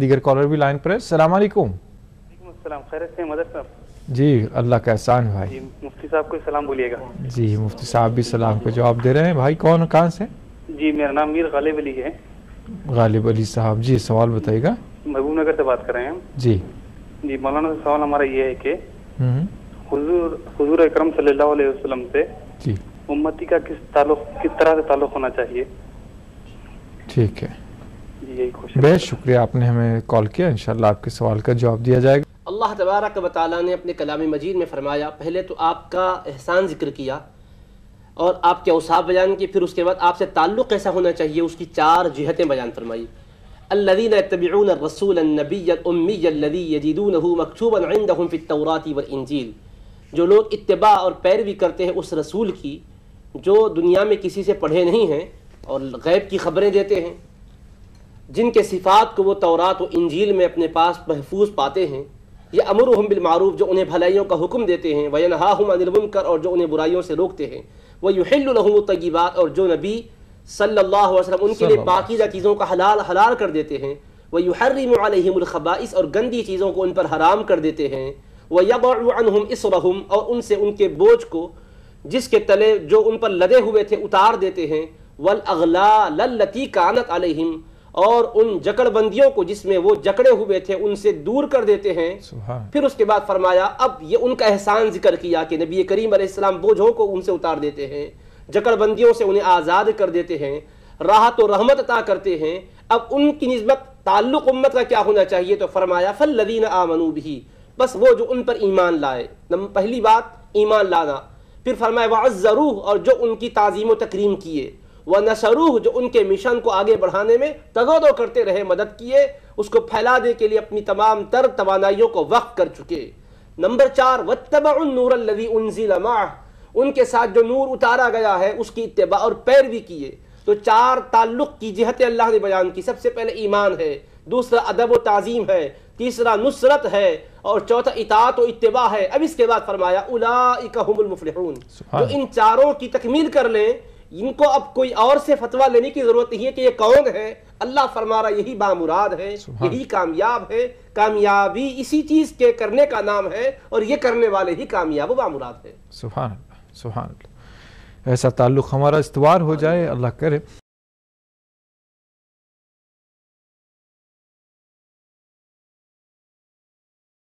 दीगर कॉलर भी लाइन पर है। सलाम वालेकुम खैर से मदद साहब जी अल्लाह का एहसान भाई। मुफ्ती साहब को सलाम बोलिएगा। जी मुफ्ती साहब भी सलाम का जवाब दे रहे हैं। भाई कौन कहाँ से? जी मेरा नाम मीर गालिब अली है। गालिब अली साहब जी सवाल बताइएगा। महबूब नगर से बात कर रहे हैं हम। जी। जी मौलाना से सवाल हमारा ये है कि हम्म, हुजूर हुजूर अकरम सल्लल्लाहु अलैहि वसल्लम से जी। उम्मती का किस ताल्लुक किस तरह से ताल्लुक होना चाहिए? ठीक है। जी यही क्वेश्चन बेहद शुक्रिया आपने हमें कॉल किया इंशाल्लाह आपके सवाल का जवाब दिया जाएगा। अल्लाह तबारक व ताली ने अपने कलाम मजीद में फरमाया पहले तो आपका एहसान ज़िक्र किया और आपके अवसाफ बयान किए फिर उसके बाद आपसे ताल्लुक़ कैसा होना चाहिए उसकी चार जहतें बयान फरमाई। अल्लज़ीन यत्तबिऊन रसूल नबी उम्मी यल्लज़ी यजीदूनहु मकतूबन इंदहुम फित तौराती इंजील। जो लोग इतबा और पैरवी करते हैं उस रसूल की जो दुनिया में किसी से पढ़े नहीं हैं और गैब की खबरें देते हैं जिनके सिफ़ात को वो तौरात व इंजील में अपने पास महफूज पाते हैं ये अमर हम बिलमारूफ जो उन्हें भलाइयों का हुक्म देते हैं वयनहा हम अनिलमुनकर और जो उन्हें बुराइयों से रोकते हैं। वह युहिल्लुलहुम तय्यिबात और जो नबी सल्ला अलैहि वसल्लम उनके लिए पाकीज़ा चीज़ों का हलाल हलाल कर देते हैं। वह युहर्रिमु अलैहिमुल खबाइस और गंदी चीज़ों को उन पर हराम कर देते हैं। वह यबअु अनहुम इसरहुम और उनसे उनके बोझ को जिसके तले जो उन पर लदे हुए थे उतार देते हैं। वल अगला लल्लती कानत अलैहिम और उन जकड़बंदियों को जिसमें वो जकड़े हुए थे उनसे दूर कर देते हैं। फिर उसके बाद फरमाया अब ये उनका एहसान ज़िक्र किया कि नबी करीम अलैहिस्सलाम बोझों को उनसे उतार देते हैं जकड़बंदियों से उन्हें आज़ाद कर देते हैं राहत और रहमत अता करते हैं। अब उनकी नस्बत ताल्लुक उम्मत का क्या होना चाहिए? तो फरमाया फल लदीन आमनू भी बस वो जो उन पर ईमान लाए। पहली बात ईमान लाना। फिर फरमाया वज़रूह और जो उनकी ताज़ीम व तकरीम किए। व नशरूह जो उनके मिशन को आगे बढ़ाने में तगोदो करते रहे मदद किए उसको फैलाने के लिए अपनी तमाम तर तवानाइयों को वक्फ कर चुके। नंबर चार वत्तबउन्नूर लवी उनजिल माह। उनके साथ जो नूर उतारा गया है उसकी इतबा और पैरवी किए। तो चार ताल्लुक की जिहतें अल्लाह ने बयान की। सबसे पहले ईमान है दूसरा अदब व ताज़ीम है तीसरा नुसरत है और चौथा इतात व इत्तबा है। अब इसके बाद फरमाया उलाइका हुमुल मुफलिहून। सुभान इन चारों की तकमील कर लें इनको अब कोई और से फतवा लेने की ज़रूरत नहीं है कि ये कौन है? अल्लाह फरमा रहा यही बामुराद है यही कामयाब है। कामयाबी इसी चीज़ के करने का नाम है और ये करने वाले ही कामयाब बामुराद है। सुबह सुबह ऐसा ताल्लुक़ हमारा इस्तवार हो जाए अल्लाह करे।